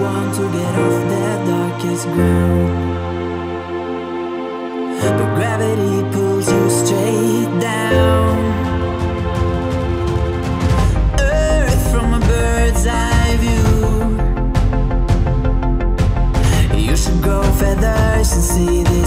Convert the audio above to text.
want to get off the darkest ground. But gravity pulls you straight down. Earth from a bird's eye view. You should grow feathers and see too